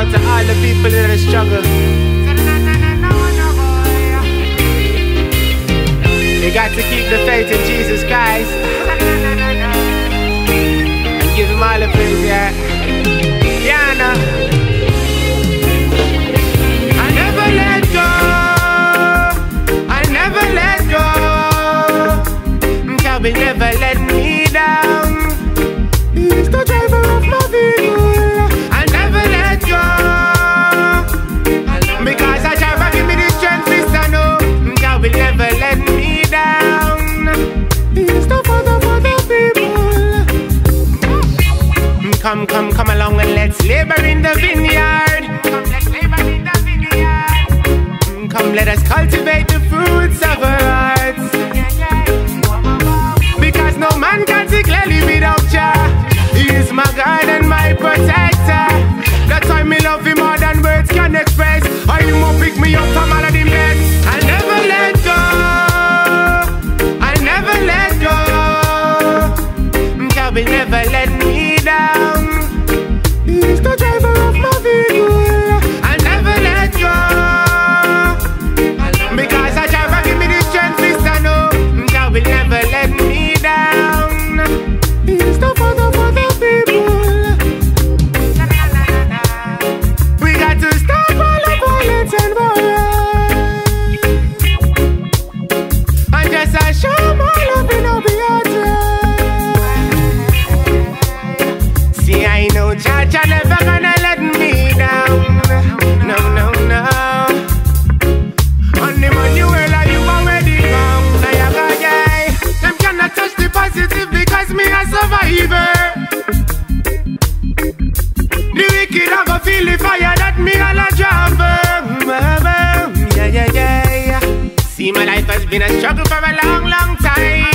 out to all the people in the struggle. You got to keep the faith in Jesus Christ. Let's labor in the vineyard. Come, let's labor in the vineyard. Come, let us cultivate the fruits of our hearts. Because no man can see clearly without Jah. He is my guide and my protector. That's why me love him more than words can express. I him will pick me up from all of the mess. I'll never let go. I'll never let go. God will never let me down. vivir See, my life has been a struggle for a long, long time.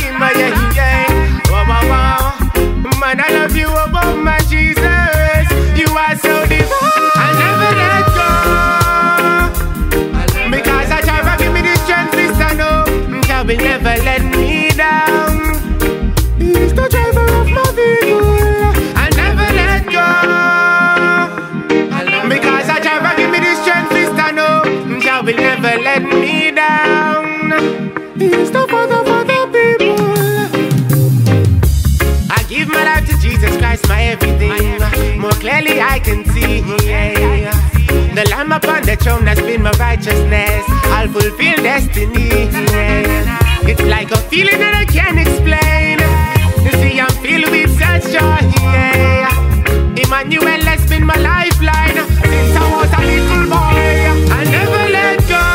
The throne has been my righteousness. I'll fulfill destiny. yeah. It's like a feeling that I can't explain. You see, I'm filled with such joy. Yeah. Emmanuel has been my lifeline since I was a little boy. I never let go.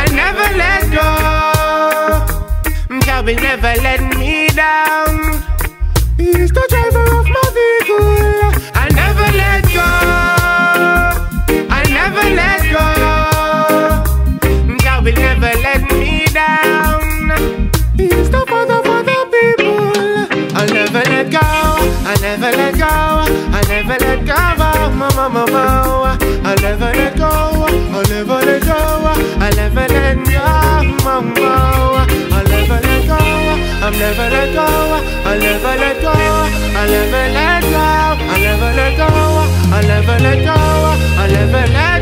I never let go. God will never let me down. Let go. I'll never let go. Oh, mo, mo, mo. I'll never let go. I'll never let go. I'll never let go. Mo. I'll never let go. I'll never let go. I'll never let go. I'll never let go. I'll never let go. I'll never let go. I'll never let